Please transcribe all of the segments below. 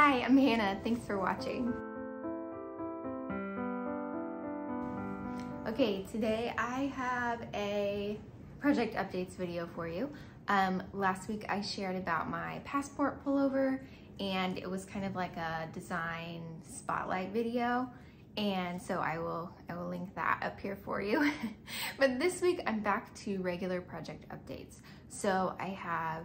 Hi, I'm Hannah. Thanks for watching. Okay, today I have a project updates video for you. Um, last week I shared about my passport pullover and it was kind of like a design spotlight video and so I will I will link that up here for you. but this week I'm back to regular project updates. So I have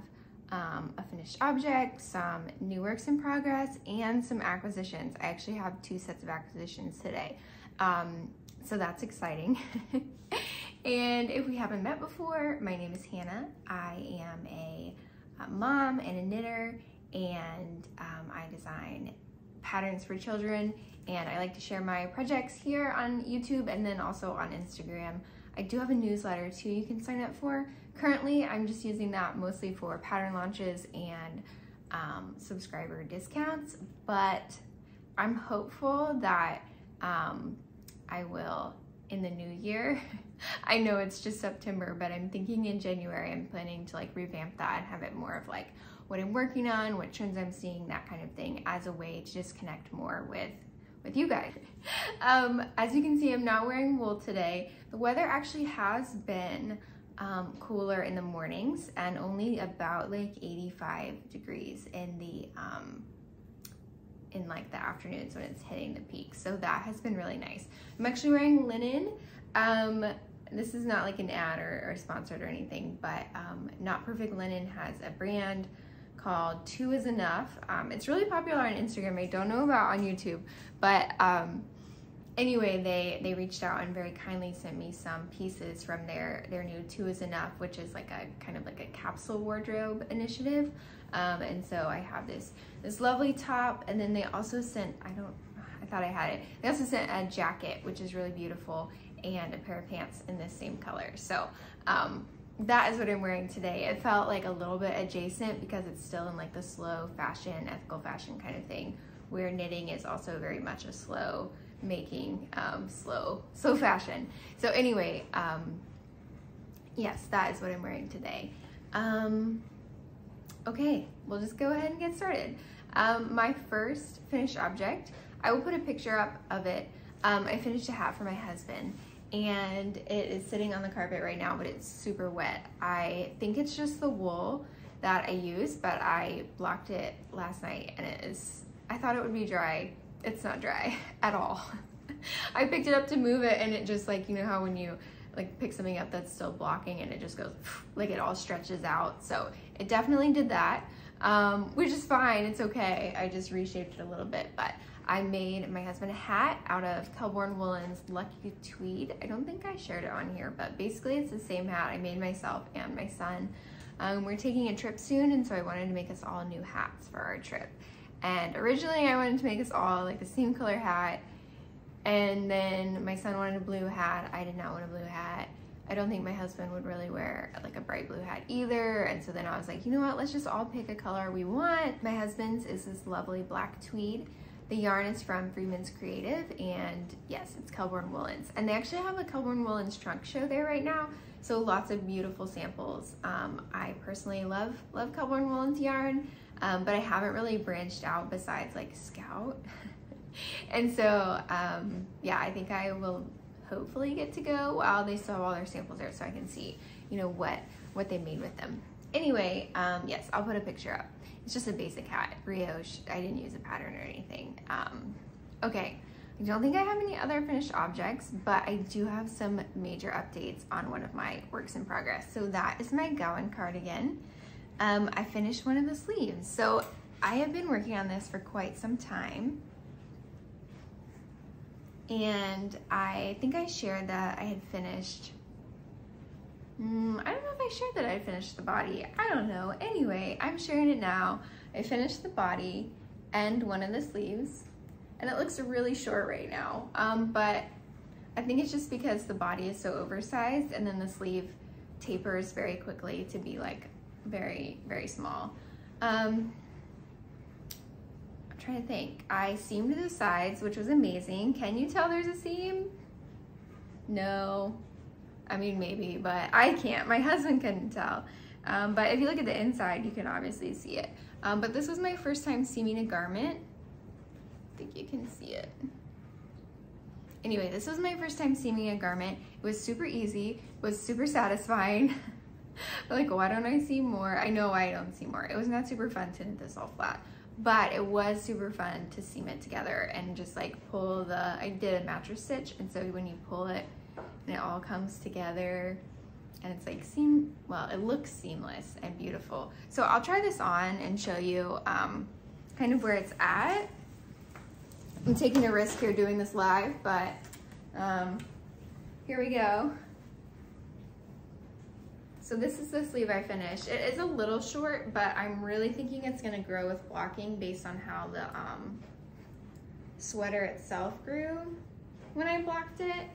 um, a finished object, some new works in progress, and some acquisitions. I actually have two sets of acquisitions today. Um, so that's exciting. and if we haven't met before, my name is Hannah. I am a, a mom and a knitter, and um, I design patterns for children and I like to share my projects here on YouTube and then also on Instagram. I do have a newsletter too you can sign up for. Currently, I'm just using that mostly for pattern launches and um, subscriber discounts, but I'm hopeful that um, I will in the new year. I know it's just September, but I'm thinking in January, I'm planning to like revamp that and have it more of like what I'm working on, what trends I'm seeing, that kind of thing as a way to just connect more with with you guys. Um, as you can see, I'm not wearing wool today. The weather actually has been um, cooler in the mornings and only about like 85 degrees in the um, in like the afternoons when it's hitting the peak. So that has been really nice. I'm actually wearing linen. Um, this is not like an ad or, or sponsored or anything, but um, Not Perfect Linen has a brand called Two is Enough. Um, it's really popular on Instagram. I don't know about on YouTube, but um, anyway, they they reached out and very kindly sent me some pieces from their their new Two is Enough, which is like a kind of like a capsule wardrobe initiative. Um, and so I have this this lovely top, and then they also sent I don't I thought I had it. They also sent a jacket, which is really beautiful, and a pair of pants in this same color. So um, that is what I'm wearing today. It felt like a little bit adjacent because it's still in like the slow fashion, ethical fashion kind of thing, where knitting is also very much a slow making, um, slow, slow fashion. So anyway, um, yes, that is what I'm wearing today. Um, okay, we'll just go ahead and get started. Um, my first finished object, I will put a picture up of it. Um, I finished a hat for my husband and it is sitting on the carpet right now, but it's super wet. I think it's just the wool that I use, but I blocked it last night and it is, I thought it would be dry. It's not dry at all. I picked it up to move it and it just like, you know how when you like pick something up that's still blocking and it just goes, like it all stretches out. So it definitely did that, um, which is fine, it's okay. I just reshaped it a little bit, but I made my husband a hat out of Kelbourne Woolen's Lucky Tweed. I don't think I shared it on here, but basically it's the same hat I made myself and my son. Um, we're taking a trip soon, and so I wanted to make us all new hats for our trip. And originally I wanted to make us all like the same color hat, and then my son wanted a blue hat. I did not want a blue hat. I don't think my husband would really wear like a bright blue hat either. And so then I was like, you know what, let's just all pick a color we want. My husband's is this lovely black tweed. The yarn is from Freeman's Creative, and yes, it's Kelbourne Woolens. And they actually have a Kelbourne Woolens trunk show there right now, so lots of beautiful samples. Um, I personally love love Kelbourne Woolens yarn, um, but I haven't really branched out besides like Scout. and so, um, yeah, I think I will hopefully get to go while they still have all their samples there so I can see, you know, what, what they made with them. Anyway, um, yes, I'll put a picture up. It's just a basic hat, brioche. I didn't use a pattern or anything. Um, okay, I don't think I have any other finished objects, but I do have some major updates on one of my works in progress. So that is my Gaon cardigan. Um, I finished one of the sleeves. So I have been working on this for quite some time. And I think I shared that I had finished Mm, I don't know if I shared that I finished the body. I don't know. Anyway, I'm sharing it now. I finished the body and one of the sleeves and it looks really short right now. Um, but I think it's just because the body is so oversized and then the sleeve tapers very quickly to be like very, very small. Um, I'm trying to think. I seamed the sides, which was amazing. Can you tell there's a seam? No. I mean, maybe, but I can't. My husband couldn't tell. Um, but if you look at the inside, you can obviously see it. Um, but this was my first time seaming a garment. I think you can see it. Anyway, this was my first time seaming a garment. It was super easy, was super satisfying. like, why don't I see more? I know I don't see more. It was not super fun to knit this all flat, but it was super fun to seam it together and just like pull the, I did a mattress stitch. And so when you pull it and it all comes together and it's like seam, well, it looks seamless and beautiful. So I'll try this on and show you um, kind of where it's at. I'm taking a risk here doing this live, but um, here we go. So this is the sleeve I finished. It is a little short, but I'm really thinking it's gonna grow with blocking based on how the um, sweater itself grew when I blocked it.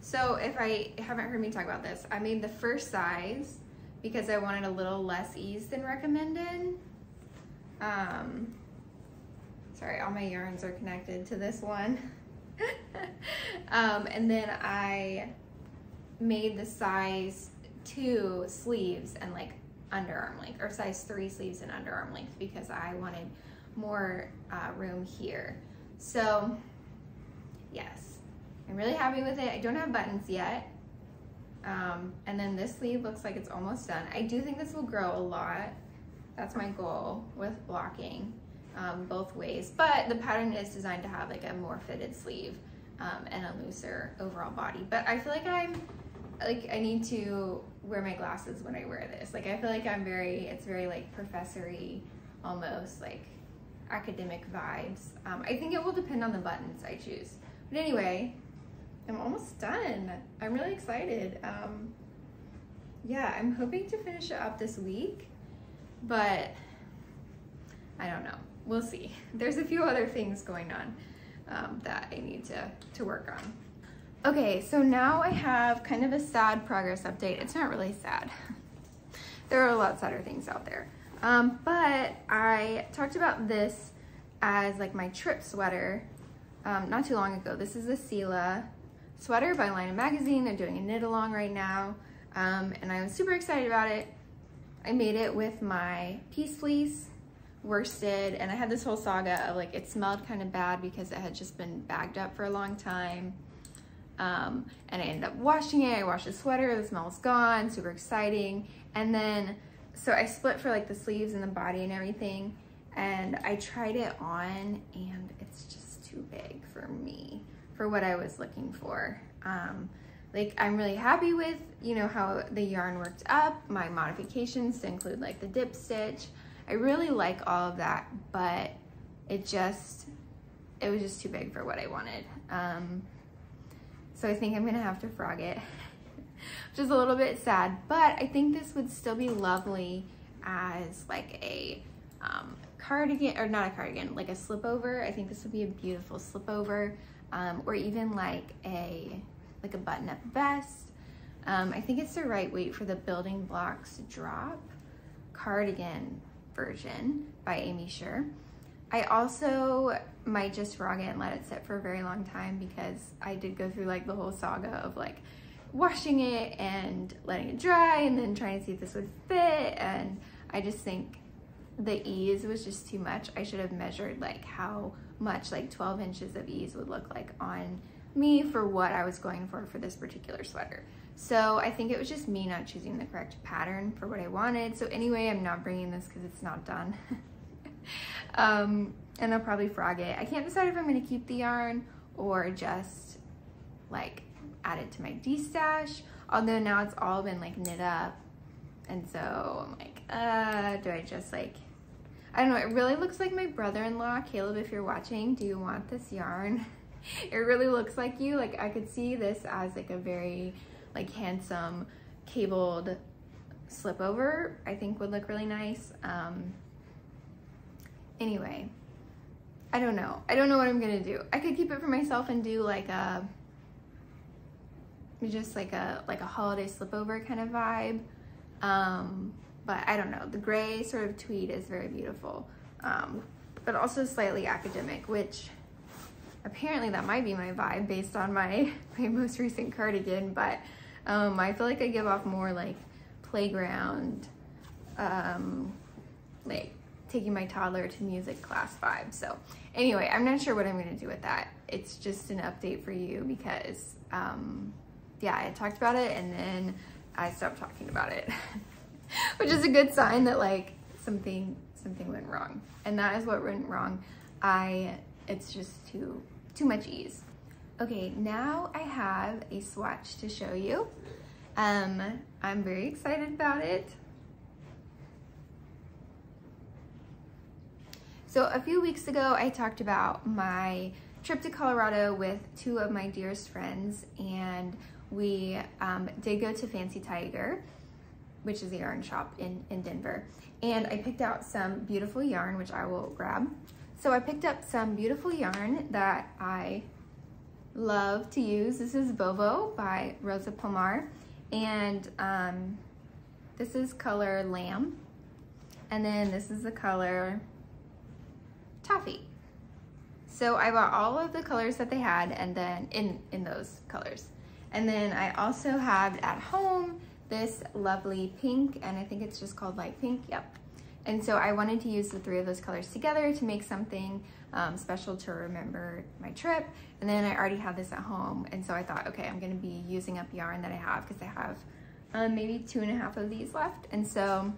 So if I haven't heard me talk about this, I made the first size because I wanted a little less ease than recommended. Um, sorry, all my yarns are connected to this one. um, and then I made the size two sleeves and like underarm length or size three sleeves and underarm length because I wanted more uh, room here. So yes, I'm really happy with it. I don't have buttons yet. Um, and then this sleeve looks like it's almost done. I do think this will grow a lot. That's my goal with blocking um, both ways. But the pattern is designed to have like a more fitted sleeve um, and a looser overall body. But I feel like I'm, like I need to wear my glasses when I wear this. Like I feel like I'm very, it's very like professory, almost like academic vibes. Um, I think it will depend on the buttons I choose. But anyway, I'm almost done. I'm really excited. Um, yeah, I'm hoping to finish it up this week, but I don't know we'll see. There's a few other things going on um, that I need to, to work on. Okay, so now I have kind of a sad progress update. It's not really sad. there are a lot sadder things out there. Um, but I talked about this as like my trip sweater um, not too long ago. This is a Seela sweater by Laine Magazine. They're doing a knit along right now. Um, and I was super excited about it. I made it with my Peace Fleece worsted and I had this whole saga of like it smelled kind of bad because it had just been bagged up for a long time. Um, and I ended up washing it. I washed the sweater, the smell's gone, super exciting. And then, so I split for like the sleeves and the body and everything. And I tried it on and it's just too big for me, for what I was looking for. Um, like I'm really happy with, you know, how the yarn worked up, my modifications to include like the dip stitch. I really like all of that, but it just, it was just too big for what I wanted. Um, so I think I'm gonna have to frog it, which is a little bit sad, but I think this would still be lovely as like a um, cardigan, or not a cardigan, like a slipover. I think this would be a beautiful slipover, um, or even like a, like a button-up vest. Um, I think it's the right weight for the building blocks drop. Cardigan version by Amy Sher. I also might just frog it and let it sit for a very long time because I did go through like the whole saga of like washing it and letting it dry and then trying to see if this would fit and I just think the ease was just too much. I should have measured like how much like 12 inches of ease would look like on me for what I was going for for this particular sweater. So I think it was just me not choosing the correct pattern for what I wanted. So anyway, I'm not bringing this because it's not done. um, and I'll probably frog it. I can't decide if I'm gonna keep the yarn or just like add it to my D-stash. Although now it's all been like knit up. And so I'm like, uh, do I just like, I don't know, it really looks like my brother-in-law. Caleb, if you're watching, do you want this yarn? it really looks like you. Like I could see this as like a very like handsome cabled slip over I think would look really nice. Um, anyway, I don't know. I don't know what I'm gonna do. I could keep it for myself and do like a, just like a, like a holiday slipover kind of vibe. Um, but I don't know. The gray sort of tweed is very beautiful, um, but also slightly academic, which apparently that might be my vibe based on my, my most recent cardigan, but um, I feel like I give off more like playground, um, like taking my toddler to music class vibe. So anyway, I'm not sure what I'm gonna do with that. It's just an update for you because um, yeah, I talked about it and then I stopped talking about it, which is a good sign that like something something went wrong. And that is what went wrong. I, it's just too, too much ease. Okay, now I have a swatch to show you. Um, I'm very excited about it. So a few weeks ago, I talked about my trip to Colorado with two of my dearest friends and we um, did go to Fancy Tiger, which is a yarn shop in, in Denver. And I picked out some beautiful yarn, which I will grab. So I picked up some beautiful yarn that I love to use. This is Vovo by Rosa Pomar. And um, this is color Lamb. And then this is the color Toffee. So I bought all of the colors that they had and then in, in those colors. And then I also have at home this lovely pink, and I think it's just called light pink, yep. And so I wanted to use the three of those colors together to make something um, special to remember my trip. And then I already have this at home. And so I thought, okay, I'm gonna be using up yarn that I have because I have um, maybe two and a half of these left. And so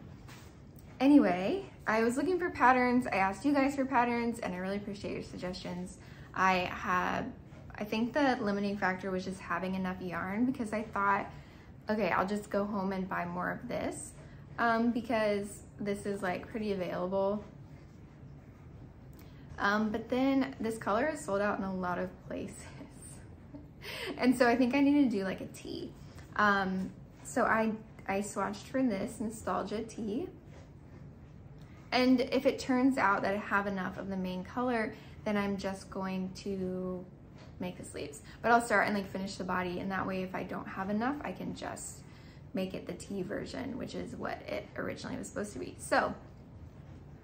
anyway, I was looking for patterns. I asked you guys for patterns and I really appreciate your suggestions. I had I think the limiting factor was just having enough yarn because I thought, okay, I'll just go home and buy more of this um, because this is like pretty available. Um, but then this color is sold out in a lot of places. and so I think I need to do like a tee. Um, so I, I swatched for this Nostalgia tee. And if it turns out that I have enough of the main color, then I'm just going to make the sleeves. But I'll start and like finish the body and that way if I don't have enough, I can just make it the tee version, which is what it originally was supposed to be. So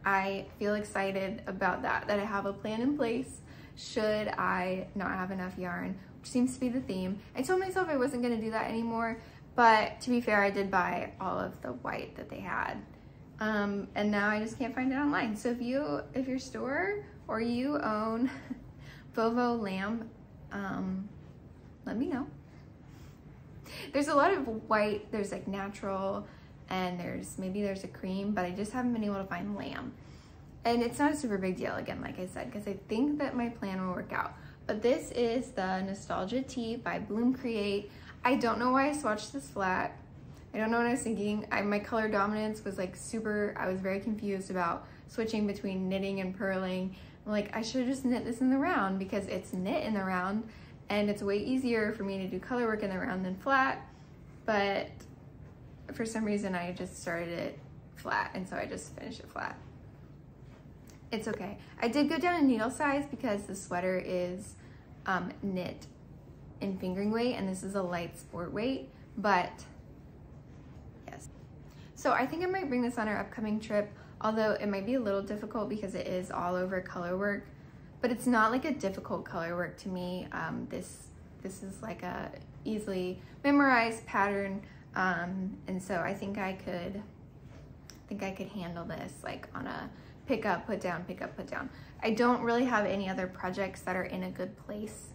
I feel excited about that, that I have a plan in place should I not have enough yarn, which seems to be the theme. I told myself I wasn't gonna do that anymore, but to be fair, I did buy all of the white that they had. Um, and now I just can't find it online. So if you, if your store or you own Vovo Lamb um, let me know. There's a lot of white, there's like natural, and there's maybe there's a cream, but I just haven't been able to find lamb. And it's not a super big deal, again, like I said, because I think that my plan will work out. But this is the Nostalgia Tee by Bloom Create. I don't know why I swatched this flat. I don't know what I was thinking. I, my color dominance was like super, I was very confused about switching between knitting and purling like I should have just knit this in the round because it's knit in the round and it's way easier for me to do color work in the round than flat. But for some reason I just started it flat and so I just finished it flat. It's okay. I did go down in needle size because the sweater is um, knit in fingering weight and this is a light sport weight, but. So I think I might bring this on our upcoming trip although it might be a little difficult because it is all over color work, but it's not like a difficult color work to me. Um, this, this is like a easily memorized pattern. Um, and so I think I could, I think I could handle this like on a pick up, put down, pick up, put down. I don't really have any other projects that are in a good place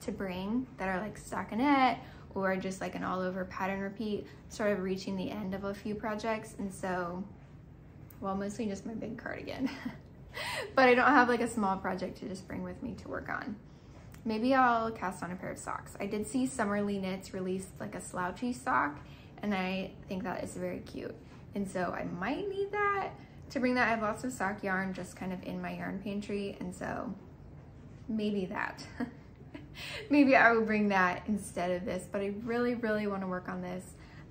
to bring that are like stockinette or just like an all over pattern repeat, sort of reaching the end of a few projects. And so well, mostly just my big cardigan. but I don't have like a small project to just bring with me to work on. Maybe I'll cast on a pair of socks. I did see Summerly Knits released like a slouchy sock and I think that is very cute. And so I might need that. To bring that, I have lots of sock yarn just kind of in my yarn pantry. And so maybe that. maybe I will bring that instead of this, but I really, really want to work on this.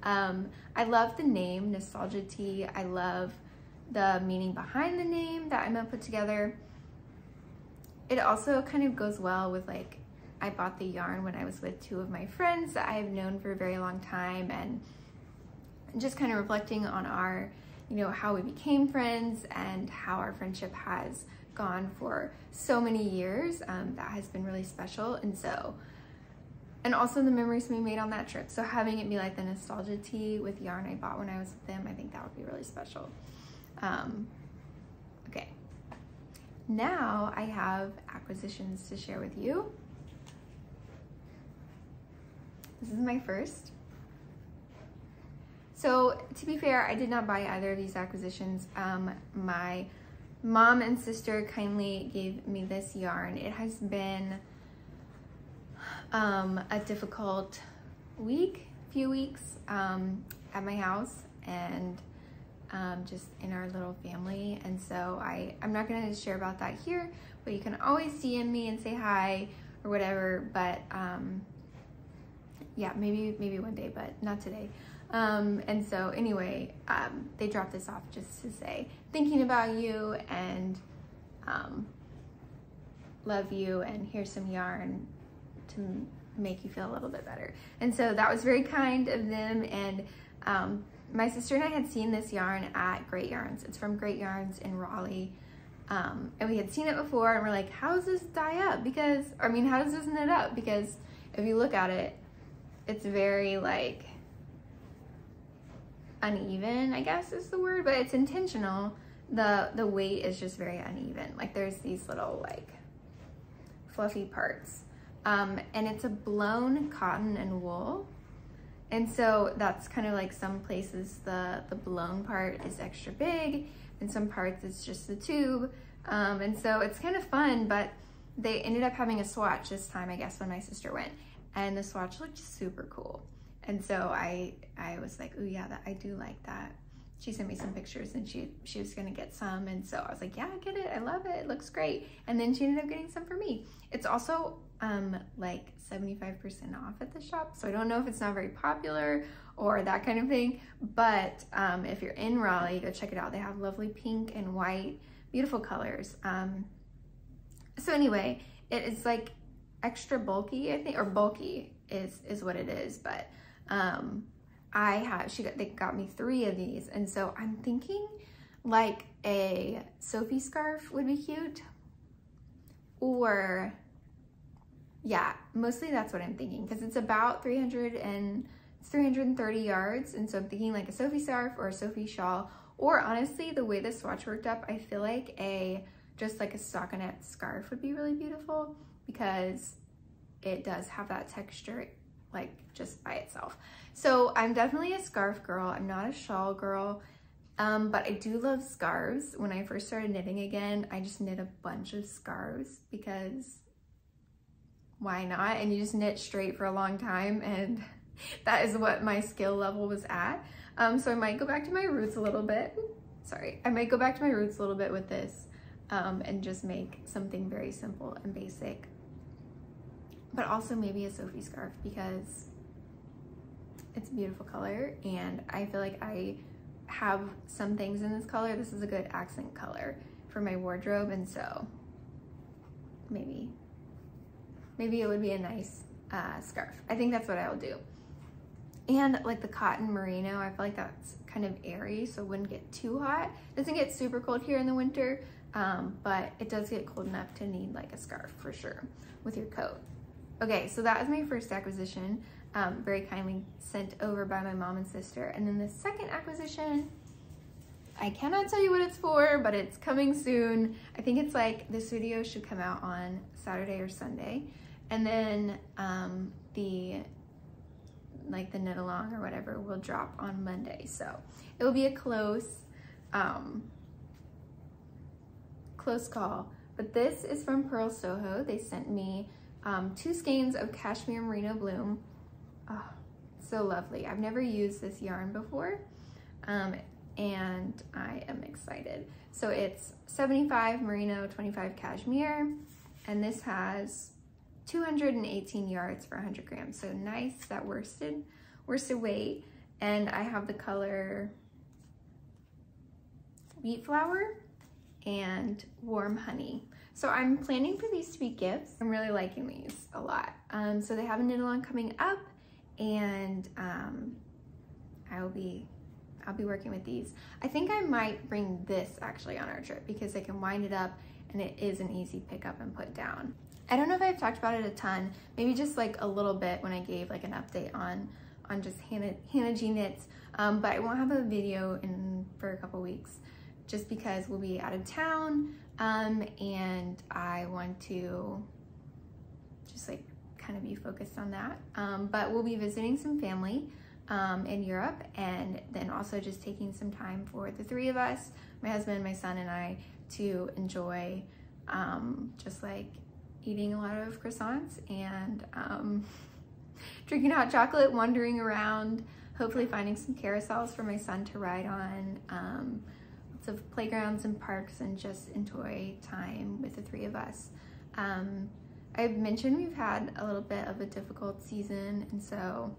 Um, I love the name Nostalgia Tee. I love the meaning behind the name that I'm gonna put together. It also kind of goes well with like, I bought the yarn when I was with two of my friends that I have known for a very long time and just kind of reflecting on our, you know, how we became friends and how our friendship has gone for so many years. Um, that has been really special. And so, and also the memories we made on that trip. So having it be like the nostalgia tee with yarn I bought when I was with them, I think that would be really special. Um, okay. now I have acquisitions to share with you. This is my first. So to be fair, I did not buy either of these acquisitions. Um, my mom and sister kindly gave me this yarn. It has been um, a difficult week, few weeks um, at my house and um, just in our little family. And so I, I'm not gonna share about that here, but you can always DM me and say hi or whatever. But um, yeah, maybe, maybe one day, but not today. Um, and so anyway, um, they dropped this off just to say, thinking about you and um, love you and here's some yarn to make you feel a little bit better. And so that was very kind of them. And um, my sister and I had seen this yarn at Great Yarns. It's from Great Yarns in Raleigh. Um, and we had seen it before and we're like, how does this dye up? Because, I mean, how does this knit up? Because if you look at it, it's very like uneven, I guess is the word, but it's intentional. The, the weight is just very uneven. Like there's these little like fluffy parts. Um, and it's a blown cotton and wool. And so that's kind of like some places the, the blown part is extra big and some parts it's just the tube. Um, and so it's kind of fun, but they ended up having a swatch this time, I guess, when my sister went. And the swatch looked super cool. And so I, I was like, oh yeah, that, I do like that. She sent me some pictures and she, she was gonna get some. And so I was like, yeah, get it, I love it, it looks great. And then she ended up getting some for me. It's also um, like 75% off at the shop. So I don't know if it's not very popular or that kind of thing. But um, if you're in Raleigh, go check it out. They have lovely pink and white, beautiful colors. Um, so anyway, it is like extra bulky, I think, or bulky is, is what it is. But um, I have, she got, they got me three of these. And so I'm thinking like a Sophie scarf would be cute or yeah, mostly that's what I'm thinking because it's about 300 and it's 330 yards. And so I'm thinking like a Sophie scarf or a Sophie shawl, or honestly, the way the swatch worked up, I feel like a, just like a stockinette scarf would be really beautiful because it does have that texture like just by itself. So I'm definitely a scarf girl. I'm not a shawl girl. Um, but I do love scarves. When I first started knitting again, I just knit a bunch of scarves because why not? And you just knit straight for a long time and that is what my skill level was at. Um, so I might go back to my roots a little bit. Sorry, I might go back to my roots a little bit with this um, and just make something very simple and basic. But also maybe a Sophie scarf because it's a beautiful color and I feel like I have some things in this color. This is a good accent color for my wardrobe and so maybe maybe it would be a nice uh, scarf. I think that's what I'll do. And like the cotton merino, I feel like that's kind of airy, so it wouldn't get too hot. It doesn't get super cold here in the winter, um, but it does get cold enough to need like a scarf for sure with your coat. Okay, so that was my first acquisition, um, very kindly sent over by my mom and sister. And then the second acquisition, I cannot tell you what it's for, but it's coming soon. I think it's like, this video should come out on Saturday or Sunday. And then um, the like the knit along or whatever will drop on Monday. So it will be a close, um, close call. But this is from Purl Soho. They sent me um, two skeins of Cashmere Merino Bloom. Oh, so lovely. I've never used this yarn before. Um, and I am excited. So it's 75 merino, 25 cashmere, and this has 218 yards for 100 grams. So nice, that worsted, worsted weight. And I have the color wheat flour and warm honey. So I'm planning for these to be gifts. I'm really liking these a lot. Um, so they have a knit along coming up and um, I will be I'll be working with these. I think I might bring this actually on our trip because I can wind it up and it is an easy pickup and put down. I don't know if I've talked about it a ton, maybe just like a little bit when I gave like an update on on just Hannah, Hannah G Knits, um, but I won't have a video in for a couple weeks just because we'll be out of town um, and I want to just like kind of be focused on that. Um, but we'll be visiting some family um, in Europe and then also just taking some time for the three of us, my husband, my son, and I to enjoy um, just like eating a lot of croissants and um, drinking hot chocolate, wandering around, hopefully finding some carousels for my son to ride on, um, lots of playgrounds and parks and just enjoy time with the three of us. Um, I've mentioned we've had a little bit of a difficult season and so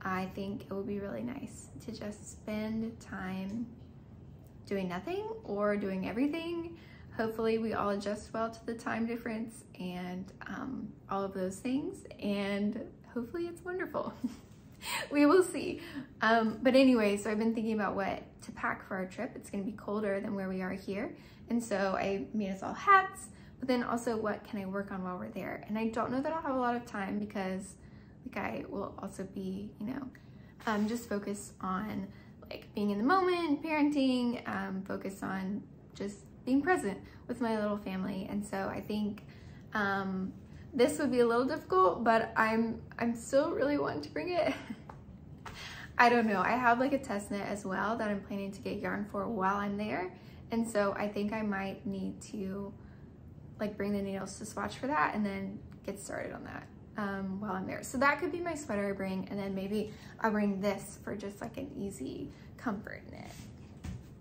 I think it will be really nice to just spend time doing nothing or doing everything. Hopefully we all adjust well to the time difference and um, all of those things and hopefully it's wonderful. we will see. Um, but anyway, so I've been thinking about what to pack for our trip. It's gonna be colder than where we are here. And so I made us all hats, but then also what can I work on while we're there? And I don't know that I'll have a lot of time because like I will also be, you know, um, just focus on like being in the moment, parenting, um, focus on just being present with my little family. And so I think um, this would be a little difficult, but I'm I'm still really wanting to bring it. I don't know. I have like a test knit as well that I'm planning to get yarn for while I'm there. And so I think I might need to like bring the needles to swatch for that and then get started on that um, while I'm there. So that could be my sweater I bring and then maybe I'll bring this for just like an easy comfort knit.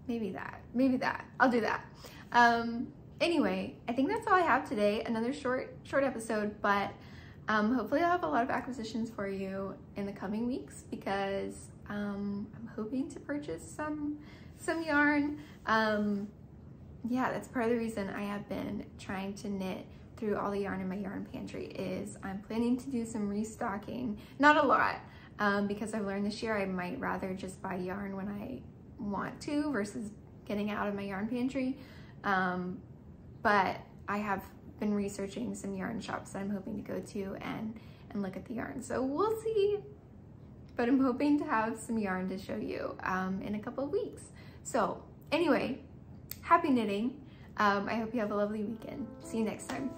Maybe that, maybe that, I'll do that. Um, anyway, I think that's all I have today. Another short, short episode, but um, hopefully I'll have a lot of acquisitions for you in the coming weeks because um, I'm hoping to purchase some, some yarn. Um, yeah, that's part of the reason I have been trying to knit through all the yarn in my yarn pantry is I'm planning to do some restocking. Not a lot, um, because I've learned this year I might rather just buy yarn when I want to versus getting out of my yarn pantry. Um, but I have been researching some yarn shops that I'm hoping to go to and, and look at the yarn. So we'll see, but I'm hoping to have some yarn to show you um, in a couple of weeks. So anyway, happy knitting. Um, I hope you have a lovely weekend. See you next time.